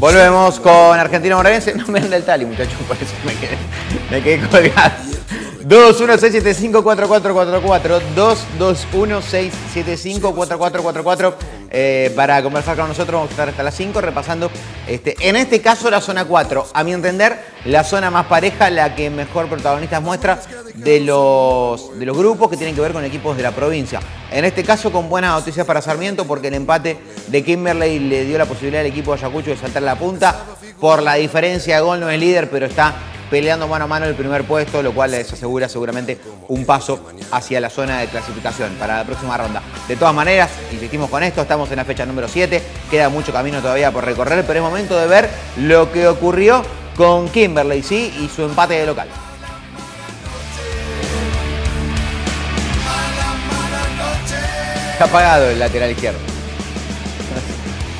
Volvemos con Argentino Morense. No me anda el tali, muchachos, por eso me quedé, me quedé colgado. 216754444 221-675-4444 eh, para conversar con nosotros. Vamos a estar hasta las 5 repasando, este, en este caso, la zona 4. A mi entender, la zona más pareja, la que mejor protagonistas muestra de los, de los grupos que tienen que ver con equipos de la provincia. En este caso, con buenas noticias para Sarmiento, porque el empate de Kimberley le dio la posibilidad al equipo de Ayacucho de saltar la punta. Por la diferencia de gol no es líder, pero está peleando mano a mano el primer puesto, lo cual les asegura seguramente un paso hacia la zona de clasificación para la próxima ronda. De todas maneras, insistimos con esto, estamos en la fecha número 7, queda mucho camino todavía por recorrer, pero es momento de ver lo que ocurrió con Kimberley, ¿sí? Y su empate de local. Está apagado el lateral izquierdo.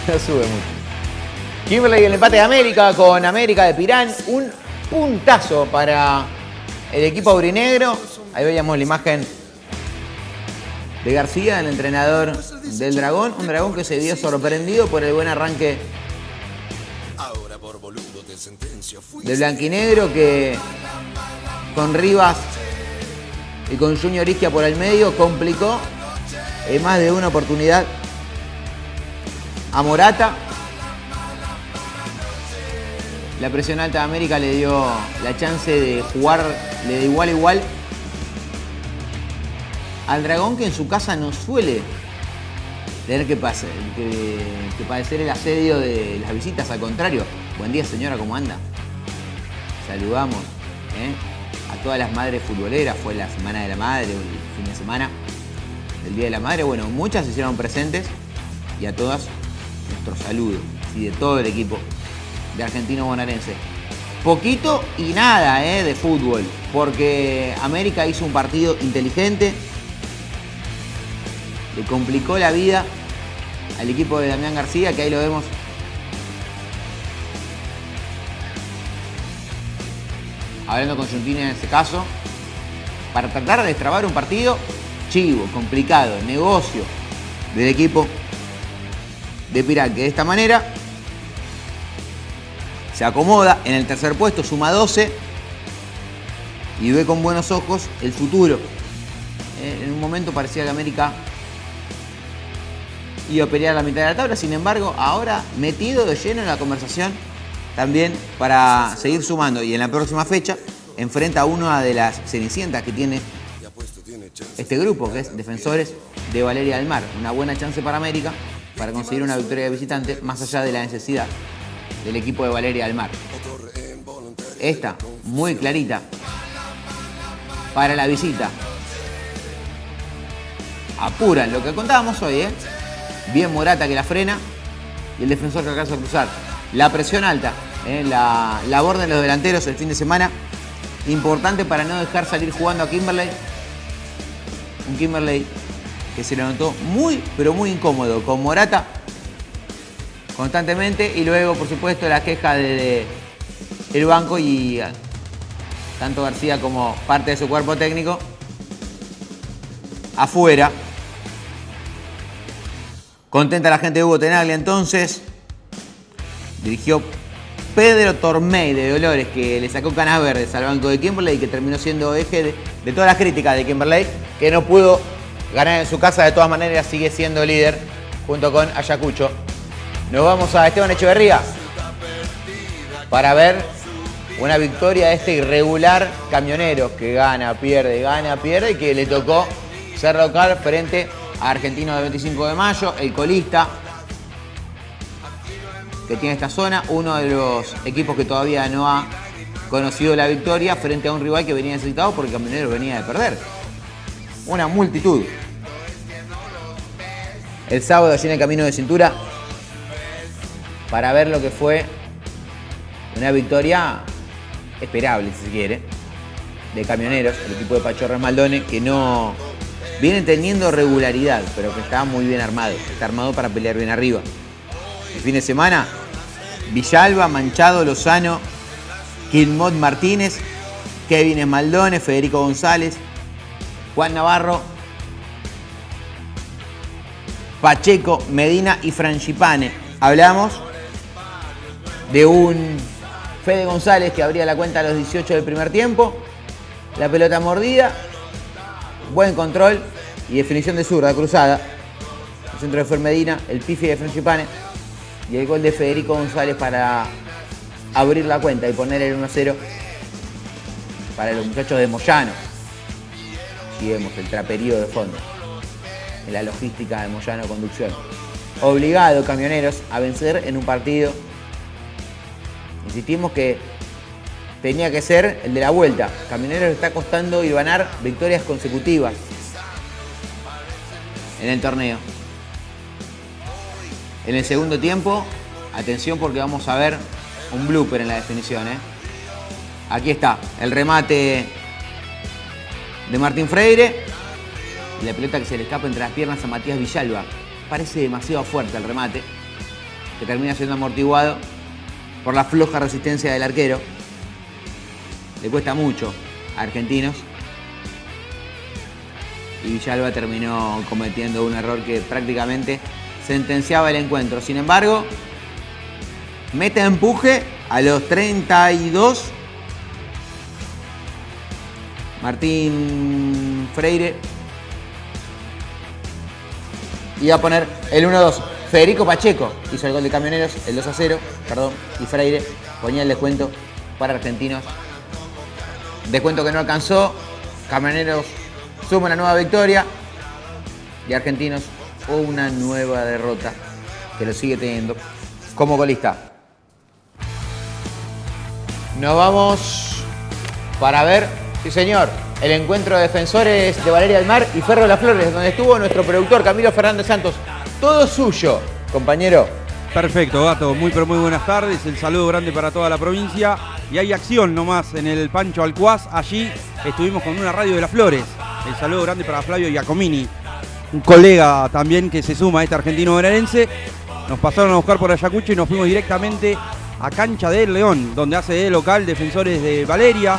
No sube mucho. Kimberley el empate de América con América de Pirán. Un puntazo para el equipo aurinegro. Ahí veíamos la imagen de García, el entrenador del Dragón. Un Dragón que se vio sorprendido por el buen arranque del Blanquinegro que con Rivas y con Junior Isquia por el medio complicó en más de una oportunidad a Morata la presión alta de América le dio la chance de jugar de igual a igual al dragón que en su casa no suele tener que, que, padecer el asedio de las visitas, al contrario. Buen día señora, ¿cómo anda? Saludamos ¿eh? a todas las madres futboleras, fue la Semana de la Madre, el fin de semana del Día de la Madre. Bueno, muchas se hicieron presentes y a todas nuestro saludo y de todo el equipo de Argentino Bonaerense. Poquito y nada eh, de fútbol, porque América hizo un partido inteligente, le complicó la vida al equipo de Damián García, que ahí lo vemos. Hablando con Juntina en este caso, para tratar de destrabar un partido chivo, complicado, negocio del equipo de Piral, que de esta manera se acomoda en el tercer puesto, suma 12 y ve con buenos ojos el futuro. Eh, en un momento parecía que América iba a pelear la mitad de la tabla, sin embargo, ahora metido de lleno en la conversación también para seguir sumando y en la próxima fecha enfrenta a una de las cenicientas que tiene este grupo, que es Defensores de Valeria del Mar. Una buena chance para América para conseguir una victoria de visitante, más allá de la necesidad del equipo de Valeria del Mar. Esta, muy clarita, para la visita. Apuran lo que contábamos hoy, ¿eh? Bien Morata que la frena y el defensor que alcanza a cruzar. La presión alta, ¿eh? la, la de los delanteros el fin de semana. Importante para no dejar salir jugando a Kimberley. Un Kimberley que se le notó muy, pero muy incómodo con Morata constantemente y luego, por supuesto, la queja de, el banco y tanto García como parte de su cuerpo técnico afuera. Contenta la gente de Hugo Tenaglia entonces. Dirigió Pedro Tormey de Dolores, que le sacó canas verdes al banco de Kimberley que terminó siendo eje de, de todas las críticas de Kimberley, que no pudo ganar en su casa, de todas maneras sigue siendo líder junto con Ayacucho. Nos vamos a Esteban Echeverría para ver una victoria de este irregular camionero que gana, pierde, gana, pierde y que le tocó ser local frente a Argentino de 25 de mayo, el colista que tiene esta zona, uno de los equipos que todavía no ha conocido la victoria frente a un rival que venía necesitado porque camionero venía de perder. Una multitud. El sábado allí en el camino de cintura para ver lo que fue una victoria esperable, si se quiere, de camioneros, el equipo de Pachorra Maldone, que no viene teniendo regularidad, pero que está muy bien armado, está armado para pelear bien arriba. El fin de semana, Villalba, Manchado, Lozano, Kilmot Martínez, Kevin Esmaldone, Federico González, Juan Navarro, Pacheco, Medina y Frangipane. Hablamos de un Fede González que abría la cuenta a los 18 del primer tiempo. La pelota mordida, buen control y definición de zurda cruzada. El centro de Fer Medina, el pifi de Frangipane y el gol de Federico González para abrir la cuenta y poner el 1-0 para los muchachos de Moyano. Y vemos el traperío de fondo en la logística de Moyano Conducción. Obligado camioneros a vencer en un partido. Insistimos que tenía que ser el de la vuelta. Camioneros está costando y ganar victorias consecutivas en el torneo. En el segundo tiempo, atención porque vamos a ver un blooper en la definición. ¿eh? Aquí está, el remate de Martín Freire. Y la pelota que se le escapa entre las piernas a Matías Villalba. Parece demasiado fuerte el remate, que termina siendo amortiguado por la floja resistencia del arquero. Le cuesta mucho a Argentinos. Y Villalba terminó cometiendo un error que prácticamente sentenciaba el encuentro. Sin embargo, mete empuje a los 32. Martín Freire. Y va a poner el 1-2. Federico Pacheco hizo el gol de Camioneros, el 2 0, perdón, y Freire ponía el descuento para Argentinos. Descuento que no alcanzó. Camioneros suma una nueva victoria. Y Argentinos una nueva derrota que lo sigue teniendo como golista. Nos vamos para ver, sí señor, el encuentro de defensores de Valeria del Mar y Ferro las Flores, donde estuvo nuestro productor Camilo Fernández Santos. Todo suyo, compañero. Perfecto, Gato. Muy pero muy buenas tardes. El saludo grande para toda la provincia. Y hay acción nomás en el Pancho Alcuaz. Allí estuvimos con una radio de las Flores. El saludo grande para Flavio Giacomini, un colega también que se suma a este argentino bonaerense. Nos pasaron a buscar por Ayacucho y nos fuimos directamente a Cancha del León, donde hace de local Defensores de Valeria,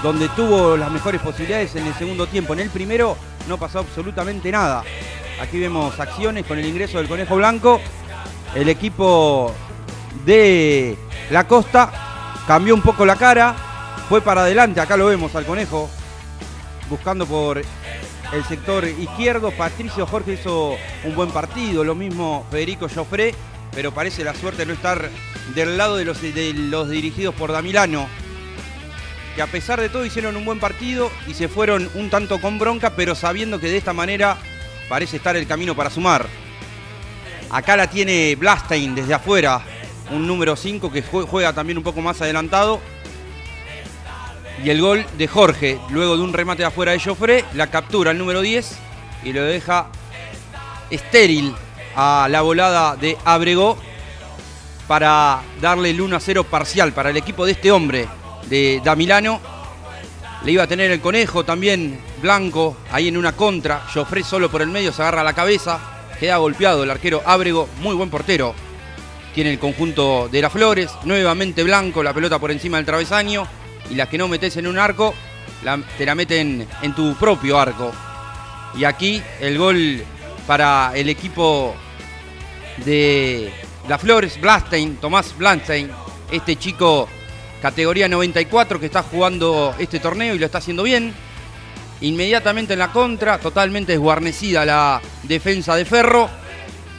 donde tuvo las mejores posibilidades en el segundo tiempo. En el primero no pasó absolutamente nada. Aquí vemos acciones con el ingreso del Conejo Blanco. El equipo de la Costa cambió un poco la cara, fue para adelante, acá lo vemos al Conejo, buscando por el sector izquierdo. Patricio Jorge hizo un buen partido, lo mismo Federico Joffre, pero parece la suerte no estar del lado de los, dirigidos por Damilano, que a pesar de todo hicieron un buen partido y se fueron un tanto con bronca, pero sabiendo que de esta manera parece estar el camino para sumar. Acá la tiene Blastein desde afuera, un número 5 que juega también un poco más adelantado y el gol de Jorge, luego de un remate afuera de Joffre, la captura el número 10 y lo deja estéril a la volada de Abregó para darle el 1 a 0 parcial para el equipo de este hombre, de Damilano. Le iba a tener el conejo también blanco ahí en una contra. Joffre solo por el medio se agarra la cabeza. Queda golpeado el arquero Abrego, muy buen portero. Tiene el conjunto de las flores. Nuevamente blanco, la pelota por encima del travesaño y las que no metes en un arco, te la meten en tu propio arco. Y aquí el gol para el equipo de La Flores, Blastein, Tomás Blastein, este chico categoría 94 que está jugando este torneo y lo está haciendo bien. Inmediatamente en la contra, totalmente desguarnecida la defensa de Ferro.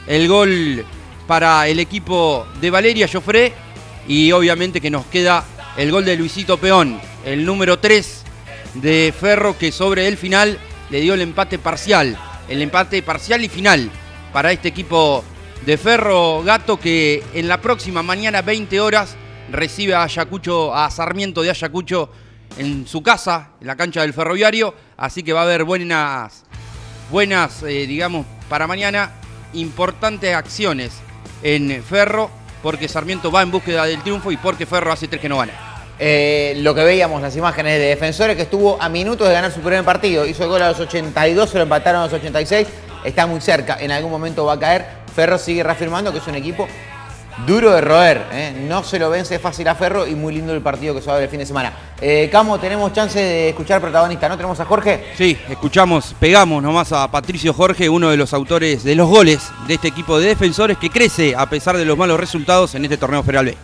El gol para el equipo de Valeria Joffre. Y obviamente que nos queda el gol de Luisito Peón, el número 3 de Ferro que sobre el final le dio el empate parcial, el empate parcial y final para este equipo de Ferro Gato que en la próxima mañana 20 horas recibe a Ayacucho, a Sarmiento de Ayacucho en su casa, en la cancha del ferroviario, así que va a haber buenas, buenas, eh, digamos, para mañana, importantes acciones en Ferro porque Sarmiento va en búsqueda del triunfo y porque Ferro hace tres que no gana. Eh, lo que veíamos, las imágenes de defensores que estuvo a minutos de ganar su primer partido. Hizo el gol a los 82, se lo empataron a los 86. Está muy cerca, en algún momento va a caer. Ferro sigue reafirmando que es un equipo Duro de roer, ¿eh? no se lo vence fácil a Ferro y muy lindo el partido que se va a ver el fin de semana. Eh, Camo, tenemos chance de escuchar protagonista, ¿no? ¿Tenemos a Jorge? Sí, escuchamos, pegamos nomás a Patricio Jorge, uno de los autores de los goles de este equipo de defensores que crece a pesar de los malos resultados en este torneo Federal B.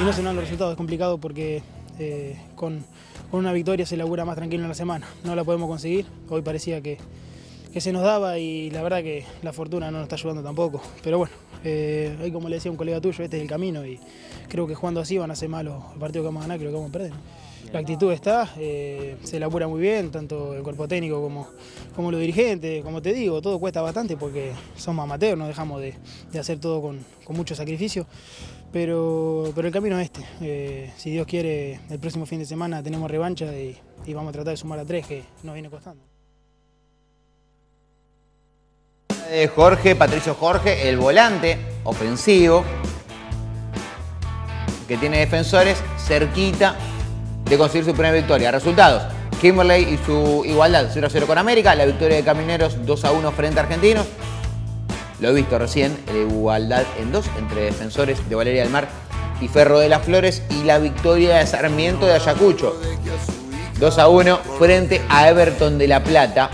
Y no se dan los resultados, es complicado porque eh, con, con una victoria se labura más tranquilo en la semana. No la podemos conseguir, hoy parecía que se nos daba y la verdad que la fortuna no nos está ayudando tampoco. Pero bueno, eh, como le decía un colega tuyo, este es el camino y creo que jugando así van a ser malos el partido que vamos a ganar, creo que vamos a perder. La actitud está, eh, se labura muy bien, tanto el cuerpo técnico como, como los dirigentes, como te digo, todo cuesta bastante porque somos amateurs, no dejamos de, hacer todo con, mucho sacrificio, pero, pero el camino es este. Eh, si Dios quiere, el próximo fin de semana tenemos revancha y, vamos a tratar de sumar a tres que nos viene costando. Jorge, Patricio Jorge, el volante ofensivo, que tiene defensores cerquita de conseguir su primera victoria. Resultados. Kimberley y su igualdad 0 0 con América, la victoria de Camineros 2 1 frente a Argentinos. Lo he visto recién, la igualdad en dos entre defensores de Valeria del Mar y Ferro de las Flores y la victoria de Sarmiento de Ayacucho. 2 a 1 frente a Everton de La Plata.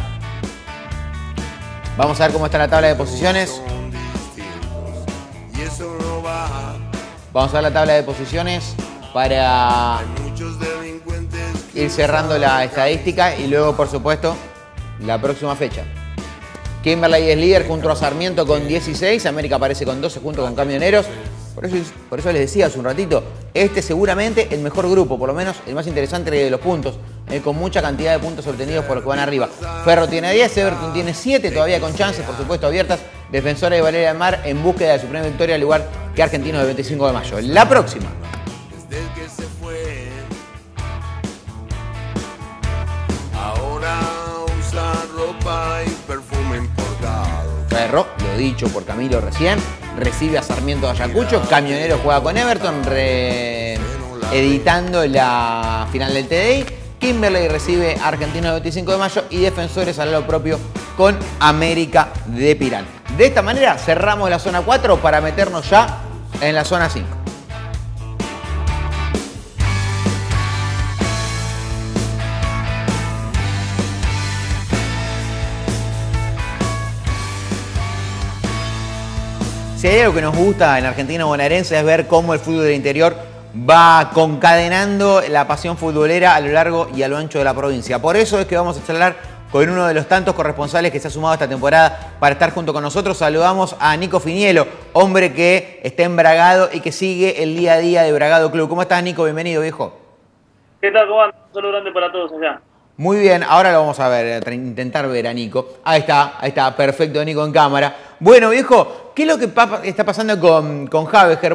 Vamos a ver cómo está la tabla de posiciones. Vamos a ver la tabla de posiciones para ir cerrando la estadística y luego, por supuesto, la próxima fecha. Kimberley es líder junto a Sarmiento con 16, América aparece con 12 junto con Camioneros. Por eso, por eso les decía hace un ratito, este seguramente el mejor grupo, por lo menos el más interesante de los puntos, eh, con mucha cantidad de puntos obtenidos por los que van arriba. Ferro tiene 10, Everton tiene 7, todavía con chances, por supuesto, abiertas. Defensores de Valeria del Mar en búsqueda de su primera victoria, al igual que Argentinos del 25 de mayo. La próxima. Ferro, lo dicho por Camilo recién, recibe a Sarmiento de Ayacucho, Camionero juega con Everton, editando la final del TDI. Kimberley recibe a Argentino el 25 de mayo y Defensores a lo propio con América de Pirán. De esta manera cerramos la zona 4 para meternos ya en la zona 5. Si hay algo que nos gusta en Argentina bonaerense es ver cómo el fútbol del interior va concadenando la pasión futbolera a lo largo y a lo ancho de la provincia. Por eso es que vamos a charlar con uno de los tantos corresponsales que se ha sumado esta temporada para estar junto con nosotros. Saludamos a Nico Finielo, hombre que está en Bragado y que sigue el día a día de Bragado Club. ¿Cómo estás, Nico? Bienvenido, viejo. ¿Qué tal, Juan? Un saludo grande para todos allá. Muy bien, ahora lo vamos a ver, a intentar ver a Nico. Ahí está, ahí está, perfecto Nico en cámara. Bueno, viejo, ¿qué es lo que está pasando con, con?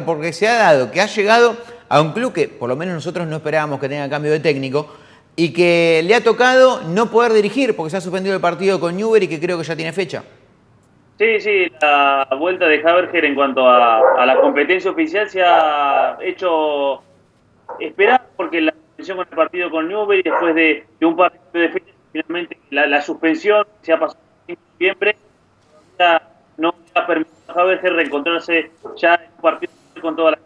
Porque se ha dado que ha llegado a un club que por lo menos nosotros no esperábamos que tenga cambio de técnico y que le ha tocado no poder dirigir porque se ha suspendido el partido con Newber y que creo que ya tiene fecha. Sí, sí, la vuelta de Haberger en cuanto a, la competencia oficial se ha hecho esperar porque la con el partido con Newber y después de, un partido de finalmente la, suspensión se ha pasado en noviembre, no ha permitido a Haberger reencontrarse ya en un partido con toda la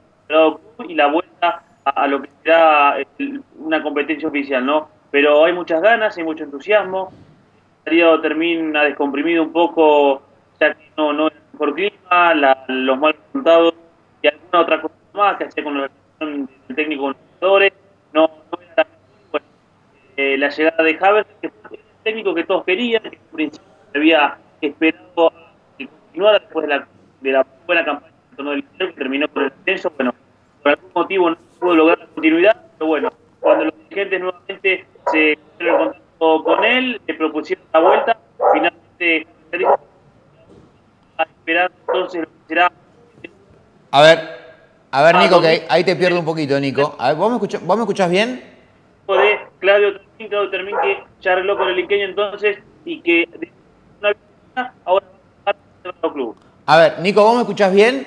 y la vuelta a, lo que será una competencia oficial, ¿no? Pero hay muchas ganas, hay mucho entusiasmo. El termina descomprimido un poco, ya que no, no es el mejor clima, los malos resultados y alguna otra cosa más que hacer con la del técnico con los jugadores. No, no era bueno, eh, la llegada de Javier, que fue el técnico que todos querían, que en principio había esperado que continuara después de la, de la buena campaña del que terminó con el descenso. Bueno, por algún motivo no pudo lograr la continuidad, pero bueno, cuando los dirigentes nuevamente se en contacto con él, le propusieron la vuelta, finalmente se a esperar entonces lo que será. A ver, a ver, Nico, que ahí te pierdo un poquito, Nico. A ver, ¿vos me escuchás, ¿vos me escuchás bien? De Claudio Termín, Claudio Termín que arregló con el Iqueño entonces y que de una ahora va a club. A ver, Nico, ¿vos me escuchás bien?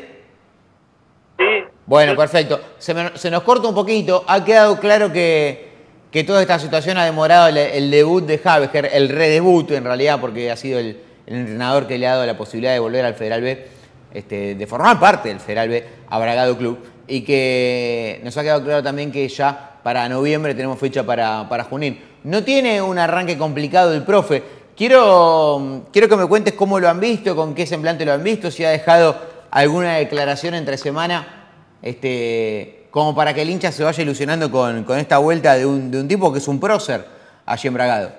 Sí. Bueno, perfecto. Se, nos corta un poquito. Ha quedado claro que, toda esta situación ha demorado el, debut de Javier, el redebut en realidad, porque ha sido el, entrenador que le ha dado la posibilidad de volver al Federal B, este, de formar parte del Federal B a Bragado Club. Y que nos ha quedado claro también que ya para noviembre tenemos fecha para, para Junín. No tiene un arranque complicado el profe. Quiero, quiero que me cuentes cómo lo han visto, con qué semblante lo han visto, si ha dejado alguna declaración entre semana este, como para que el hincha se vaya ilusionando con, con esta vuelta de un, de un tipo que es un prócer allí en Bragado.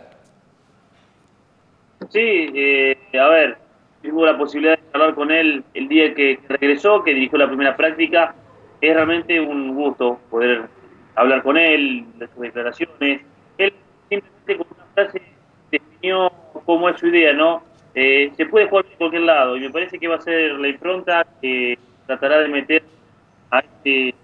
Sí, eh, a ver, tuvo la posibilidad de hablar con él el día que regresó, que dirigió la primera práctica. Es realmente un gusto poder hablar con él, de sus declaraciones. Él simplemente con una frase definió cómo es su idea, ¿no? Eh, se puede jugar de cualquier lado y me parece que va a ser la impronta que tratará de meter a este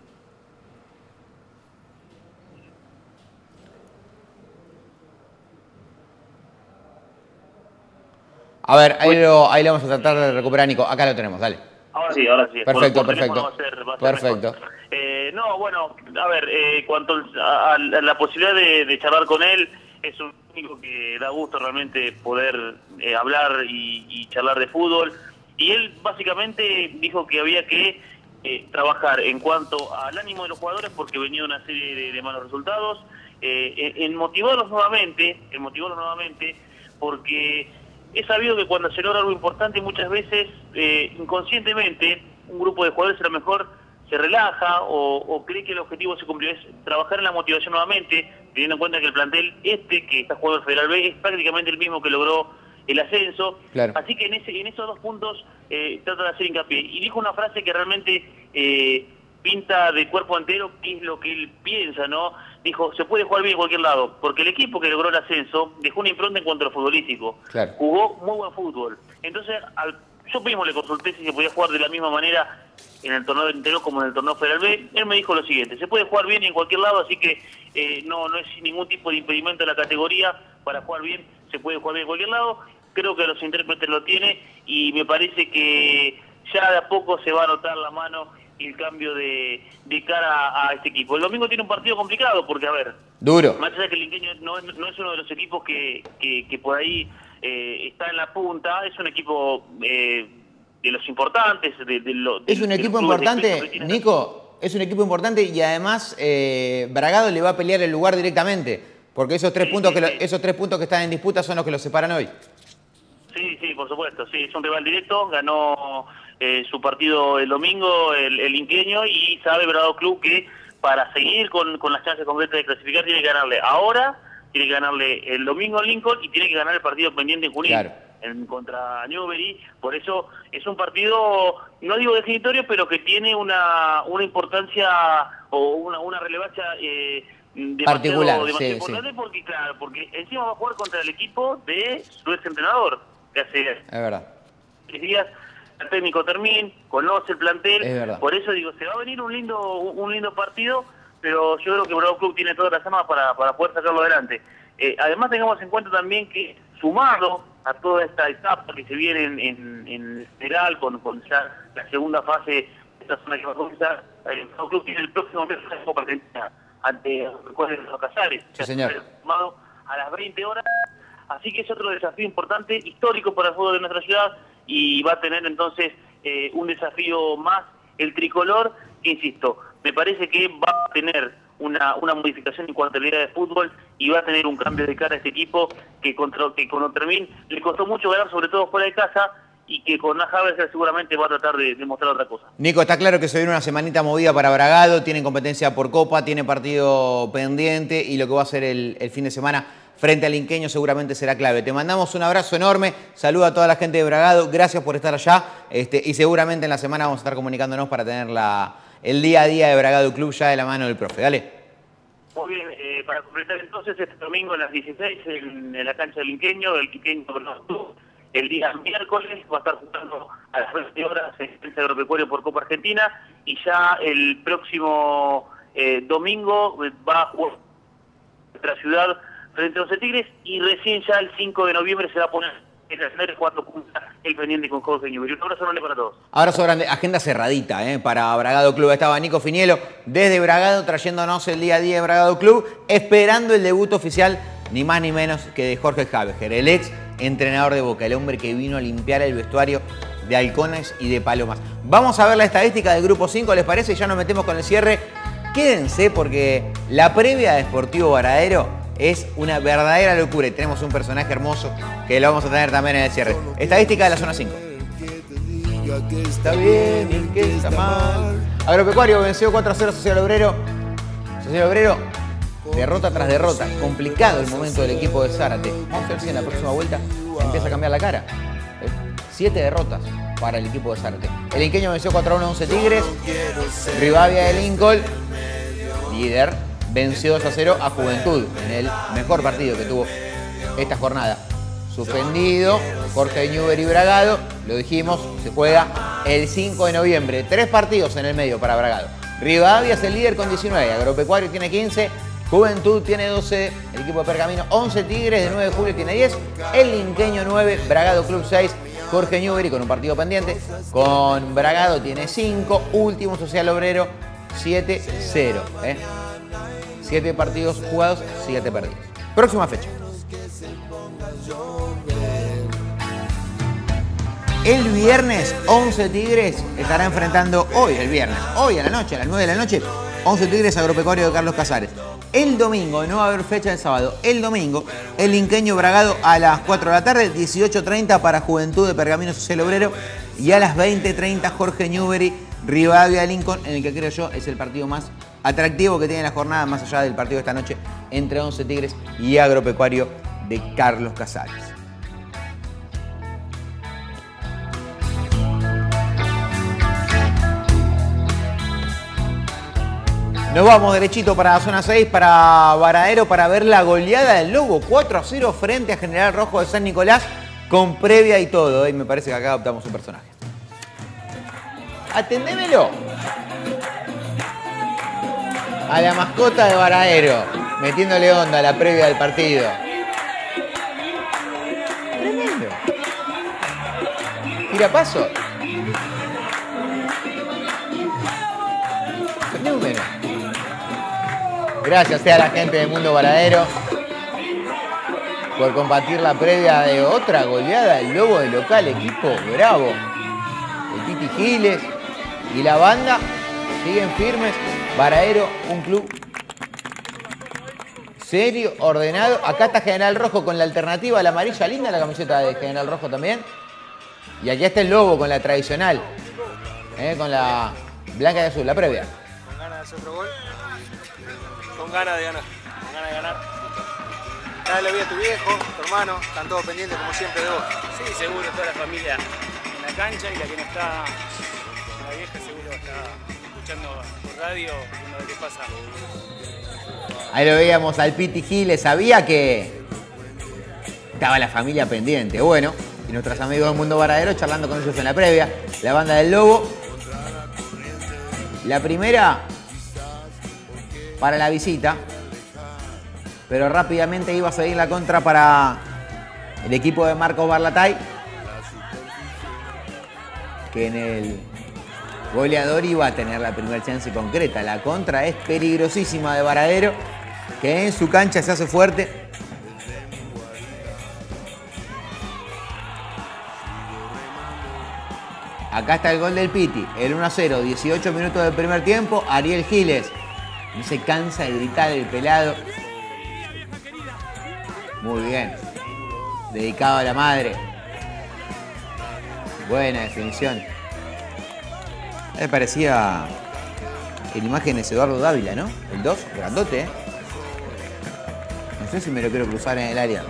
A ver, ahí lo, ahí lo vamos a tratar de recuperar, Nico. Acá lo tenemos, dale. Ahora sí, ahora sí. Perfecto, Por- por perfecto. va a ser- va a Perfecto. Eh, no, bueno, a ver, eh, cuanto a, a la posibilidad de, de charlar con él, es un único que da gusto realmente poder eh, hablar y, y charlar de fútbol. Y él básicamente dijo que había que eh, trabajar en cuanto al ánimo de los jugadores porque venía una serie de, de malos resultados, eh, en, en motivarlos nuevamente, en motivarlos nuevamente, porque he sabido que cuando se logra algo importante muchas veces eh, inconscientemente un grupo de jugadores a lo mejor se relaja o, o cree que el objetivo se cumplió. Es trabajar en la motivación nuevamente, teniendo en cuenta que el plantel este que está jugando el Federal B es prácticamente el mismo que logró el ascenso. Claro. Así que en, ese, en esos dos puntos eh, trata de hacer hincapié. Y dijo una frase que realmente eh, pinta de cuerpo entero qué es lo que él piensa, ¿no? Dijo, se puede jugar bien en cualquier lado, porque el equipo que logró el ascenso dejó una impronta en cuanto a lo futbolístico. Claro. Jugó muy buen fútbol. Entonces, al, yo mismo le consulté si se podía jugar de la misma manera en el torneo entero como en el torneo Federal B. Él me dijo lo siguiente, se puede jugar bien en cualquier lado, así que eh, no, no es ningún tipo de impedimento de la categoría para jugar bien, se puede jugar bien en cualquier lado. Creo que los intérpretes lo tienen y me parece que ya de a poco se va a notar la mano el cambio de, de cara a este equipo. El domingo tiene un partido complicado porque, a ver, Duro. más allá de que el Inqueño no es, no es uno de los equipos que, que, que por ahí eh, está en la punta, es un equipo eh, de los importantes. De, de lo- de- Es un equipo importante, Nico. Es un equipo importante y además eh, Bragado le va a pelear el lugar directamente. Porque esos tres, Sí, puntos sí, que lo- esos tres puntos que están en disputa son los que los separan hoy. Sí, sí, por supuesto, sí, es un rival directo, ganó eh, su partido el domingo el, el Inqueño y sabe Bravo Club que para seguir con, con las chances concretas de clasificar tiene que ganarle ahora, tiene que ganarle el domingo a Lincoln y tiene que ganar el partido pendiente en Junín. Claro. En contra Newbery, por eso es un partido, no digo definitorio, pero que tiene una, una importancia o una, una relevancia eh, demasiado, Particular, demasiado sí, sí. importante porque, claro, porque encima va a jugar contra el equipo de su ex entrenador, que hace Es verdad. tres días el técnico Termín, conoce el plantel, por eso digo, se va a venir un lindo un lindo partido, pero yo creo que Bravo Club tiene todas las armas para, para poder sacarlo adelante. Eh, además tengamos en cuenta también que sumado a toda esta etapa que se viene en, en, federal, con, con ya la segunda fase de esta zona que va a comenzar, el Bravo Club tiene el próximo mes la Copa Argentina ante los Casares, Sí, señor. sumado a las 20 horas Así que es otro desafío importante, histórico para el fútbol de nuestra ciudad y va a tener entonces eh, un desafío más el tricolor, insisto, me parece que va a tener una, una modificación en cuanto a la idea de fútbol y va a tener un cambio de cara a este equipo que contra que con Otermin le costó mucho ganar, sobre todo fuera de casa, y que con Havertz seguramente va a tratar de demostrar otra cosa. Nico, está claro que se viene una semanita movida para Bragado, tienen competencia por Copa, tiene partido pendiente y lo que va a hacer el, el fin de semana frente al Inqueño seguramente será clave. Te mandamos un abrazo enorme, saludo a toda la gente de Bragado, gracias por estar allá este, y seguramente en la semana vamos a estar comunicándonos para tener la, el día a día de Bragado Club ya de la mano del profe. Dale. Muy bien, eh, para completar entonces, este domingo a las 16 en, la cancha del Inqueño, el Inqueño Club. El día miércoles va a estar jugando a las 20 horas en el Agropecuario por Copa Argentina y ya el próximo eh, domingo va a jugar nuestra ciudad frente a Tigres y recién ya el 5 de noviembre se va a poner en cuando cumpla el pendiente con Jorge Newbery. Un abrazo grande para todos. Abrazo grande, agenda cerradita ¿eh? para Bragado Club. Estaba Nico Finielo desde Bragado trayéndonos el día a día de Bragado Club, esperando el debut oficial, ni más ni menos que de Jorge Javejer, el ex entrenador de Boca, el hombre que vino a limpiar el vestuario de halcones y de palomas. Vamos a ver la estadística del grupo 5, ¿les parece? Ya nos metemos con el cierre. Quédense porque la previa de Sportivo Varadero es una verdadera locura y tenemos un personaje hermoso que lo vamos a tener también en el cierre. Estadística de la zona 5. Que te diga que Está bien y que está mal. Agropecuario venció 4 a 0 Social Obrero. Social Obrero, derrota tras derrota. Complicado el momento del equipo de Zárate. Vamos a ver si en la próxima vuelta empieza a cambiar la cara. Siete derrotas para el equipo de Zárate. El Inqueño venció 4 a 1 11 Tigres. Rivadavia de Lincoln, líder, venció 2 a 0 a Juventud en el mejor partido que tuvo esta jornada. Suspendido, Jorge Newber y Bragado, lo dijimos, se juega el 5 de noviembre. Tres partidos en el medio para Bragado. Rivadavia es el líder con 19, Agropecuario tiene 15, Juventud tiene 12, el equipo de Pergamino 11, Tigres de 9 de julio tiene 10, el Linqueño 9, Bragado Club 6, Jorge Newbery con un partido pendiente, con Bragado tiene 5, último Social Obrero 7-0. 7 ¿eh? partidos jugados, 7 perdidos. Próxima fecha. El viernes 11 Tigres estará enfrentando hoy, el viernes, hoy a la noche, a las 9 de la noche, 11 Tigres Agropecuario de Carlos Casares. El domingo, no va a haber fecha el sábado, el domingo, el Inqueño Bragado a las 4 de la tarde, 18.30 para Juventud de Pergamino Social Obrero y a las 20.30 Jorge Newbery, Rivadavia Lincoln, en el que creo yo es el partido más atractivo que tiene la jornada, más allá del partido de esta noche entre 11 Tigres y Agropecuario de Carlos Casares. Nos vamos derechito para la zona 6, para Varadero, para ver la goleada del Lobo. 4 a 0 frente a General Rojo de San Nicolás, con previa y todo. Y me parece que acá adoptamos un personaje. Atendémelo. A la mascota de Varadero, metiéndole onda a la previa del partido. Tremendo. Tira paso. Número. Gracias a la gente del Mundo Varadero por compartir la previa de otra goleada el Lobo del local, equipo bravo. El Titi Giles y la banda siguen firmes. Varadero, un club serio, ordenado. Acá está General Rojo con la alternativa, la amarilla, linda la camiseta de General Rojo también. Y allá está el Lobo con la tradicional, eh, con la blanca y azul, la previa. Con ganas de hacer otro gol con ganas de ganar, con ganas de ganar. Dale vida a tu viejo, tu hermano, están todos pendientes como siempre de vos. Sí, seguro, toda la familia en la cancha y la que no está, la vieja seguro está escuchando Ahí lo veíamos al Piti Giles, sabía que estaba la familia pendiente. Bueno, y nuestros amigos del Mundo Varadero charlando con ellos en la previa. La banda del Lobo. La primera para la visita. Pero rápidamente iba a seguir la contra para el equipo de Marcos Barlatay. Que en el goleador iba a tener la primera chance concreta. La contra es peligrosísima de Varadero. Que en su cancha se hace fuerte. Acá está el gol del Piti, el 1 0, 18 minutos del primer tiempo. Ariel Giles no se cansa de gritar el pelado. Muy bien. Dedicado a la madre. Buena definición. Me parecía en imágenes Eduardo Dávila, ¿no? El 2, grandote. No sé si me lo quiero cruzar en el área.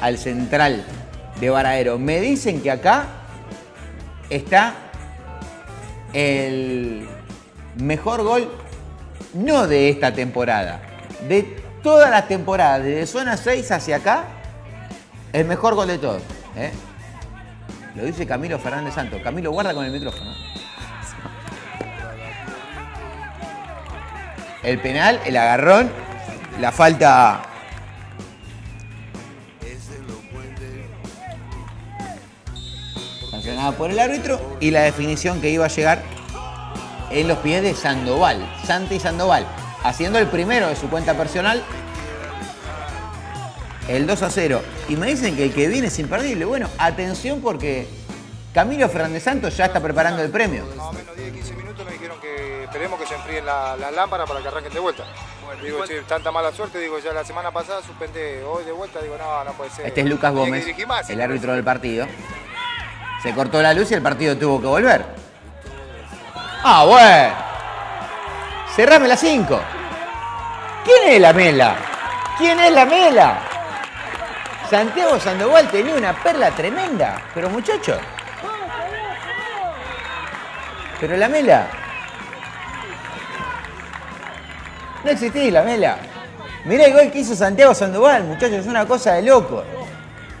Al central de Varadero. Me dicen que acá está el mejor gol no de esta temporada, de todas las temporadas, desde zona 6 hacia acá, el mejor gol de todos. ¿eh? Lo dice Camilo Fernández Santos. Camilo, guarda con el micrófono. El penal, el agarrón, la falta sancionada por el árbitro y la definición que iba a llegar en los pies de Sandoval, Santi Sandoval, haciendo el primero de su cuenta personal, el 2 a 0. Y me dicen que el que viene es imperdible. Bueno, atención porque Camilo Fernández Santos ya está preparando el premio. Esperemos que se enfríen las la lámparas para que arranquen de vuelta. Bueno, digo, che, tanta mala suerte, digo, ya la semana pasada suspendí, hoy de vuelta, digo, no, no puede ser. Este es Lucas Gómez, el árbitro del partido. Se cortó la luz y el partido tuvo que volver. Ah, bueno. Cerrame la 5. ¿Quién es la Mela? ¿Quién es la Mela? Santiago Sandoval tenía una perla tremenda. Pero muchacho. Pero la Mela. No existía la Mela. Mirá el gol que hizo Santiago Sandoval, muchachos, es una cosa de loco.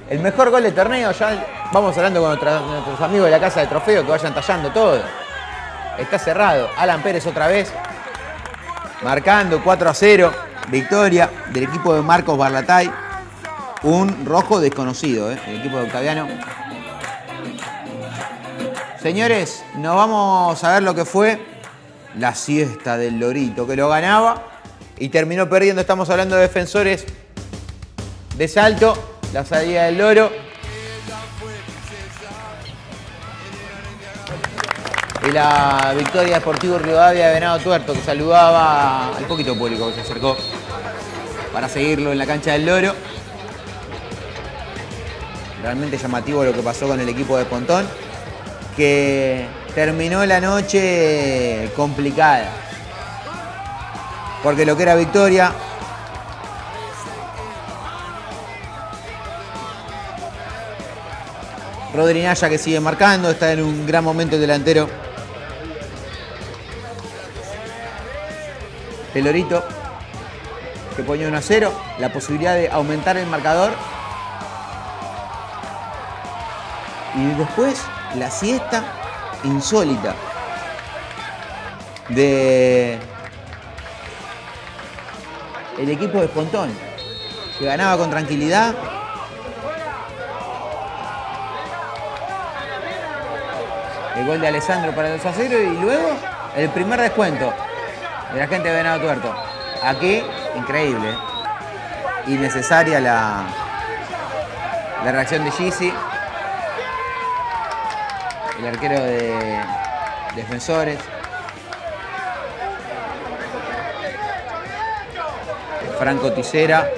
El mejor gol de torneo, ya vamos hablando con nuestros amigos de la casa de trofeo que vayan tallando todo. Está cerrado. Alan Pérez otra vez. Marcando 4 a 0. Victoria del equipo de Marcos Barlatay. Un rojo desconocido, ¿eh? el equipo de Octaviano. Señores, nos vamos a ver lo que fue la siesta del Lorito, que lo ganaba y terminó perdiendo. Estamos hablando de defensores de salto, la salida del Loro. Y la victoria Deportivo Rivadavia de Venado Tuerto, que saludaba al poquito público que se acercó para seguirlo en la cancha del Loro. Realmente llamativo lo que pasó con el equipo de Pontón, que terminó la noche complicada. Porque lo que era victoria Rodri Naya que sigue marcando, está en un gran momento el delantero. El Lorito que pone 1 a 0, la posibilidad de aumentar el marcador. Y después la siesta insólita de el equipo de Espontón, que ganaba con tranquilidad. El gol de Alessandro para el 2 a 0 y luego el primer descuento de la gente de Venado Tuerto. Aquí, increíble. ¿eh? Innecesaria la, la reacción de Gisi. El arquero de defensores. Franco Tisera.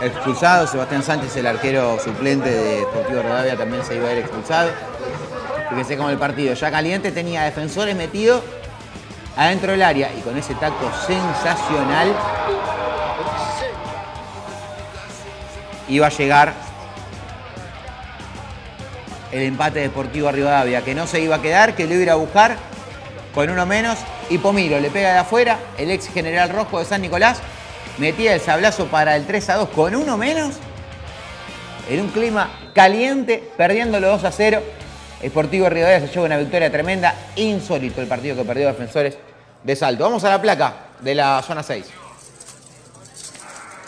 Expulsado. Sebastián Sánchez, el arquero suplente de Deportivo Rivadavia, también se iba a ir expulsado. Fíjense cómo el partido ya caliente tenía defensores metidos adentro del área y con ese taco sensacional iba a llegar el empate deportivo a Rivadavia, que no se iba a quedar, que lo iba a buscar con uno menos y Pomiro le pega de afuera, el ex general rojo de San Nicolás metía el sablazo para el 3 a 2 con uno menos en un clima caliente, perdiéndolo 2 a 0. Sportivo Rivadavia se lleva una victoria tremenda, insólito el partido que perdió Defensores de Salto. Vamos a la placa de la zona 6.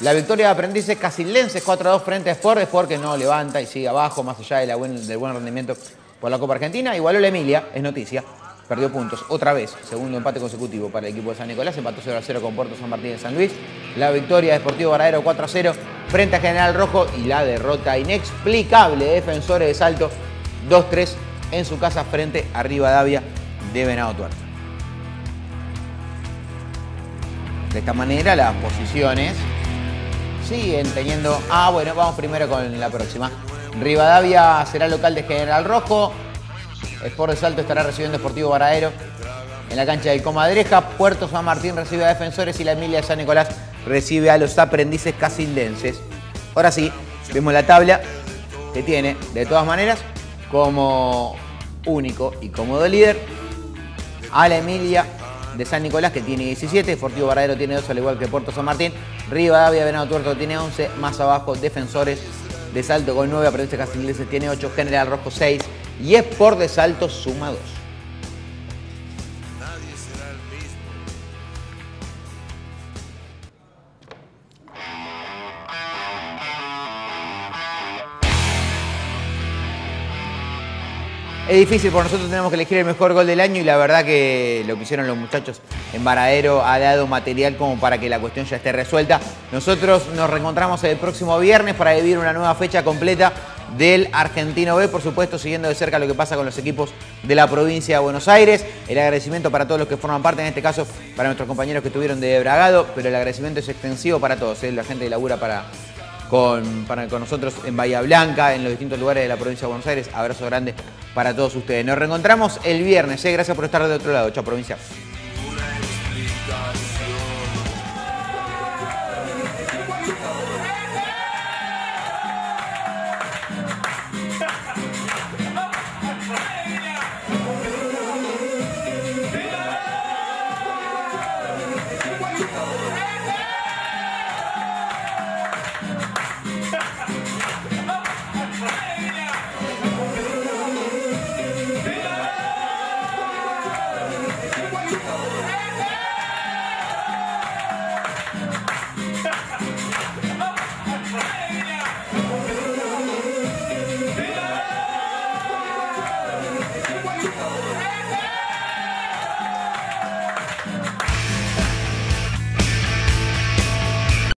La victoria de Aprendices Casildenses 4-2 frente a Sport. Sport que no levanta y sigue abajo, más allá de buen- del buen rendimiento por la Copa Argentina. Igualó la Emilia, es noticia. Perdió puntos otra vez, segundo empate consecutivo para el equipo de San Nicolás. Empató 0-0 con Puerto San Martín de San Luis. La victoria de Deportivo Varadero 4-0 frente a General Rojo. Y la derrota inexplicable de Defensores de Salto 2-3 en su casa frente a Rivadavia de Venado Tuerto. De esta manera las posiciones siguen teniendo... Ah, bueno, vamos primero con la próxima. Rivadavia será local de General Rojo. Sport de Salto estará recibiendo Deportivo Varadero en la cancha del Comadreja. Puerto San Martín recibe a Defensores y la Emilia de San Nicolás recibe a los aprendices casildenses. Ahora sí, vemos la tabla que tiene, de todas maneras, como único y cómodo líder a la Emilia de San Nicolás que tiene 17, Deportivo Varadero tiene 2 al igual que Puerto San Martín, Rivadavia Venado Tuerto tiene 11, más abajo Defensores de Salto con 9, Aprendices Casildenses tiene 8, General Rojo 6 y Sport de Salto suma 2. Es difícil, porque nosotros tenemos que elegir el mejor gol del año y la verdad que lo que hicieron los muchachos en Varadero ha dado material como para que la cuestión ya esté resuelta. Nosotros nos reencontramos el próximo viernes para vivir una nueva fecha completa del Argentino B, por supuesto siguiendo de cerca lo que pasa con los equipos de la provincia de Buenos Aires. El agradecimiento para todos los que forman parte, en este caso para nuestros compañeros que estuvieron de Bragado, pero el agradecimiento es extensivo para todos, ¿eh? la gente que labura para con, para, con nosotros en Bahía Blanca, en los distintos lugares de la provincia de Buenos Aires. Abrazo grande para todos ustedes. Nos reencontramos el viernes. ¿eh? Gracias por estar de otro lado. Chao, provincia.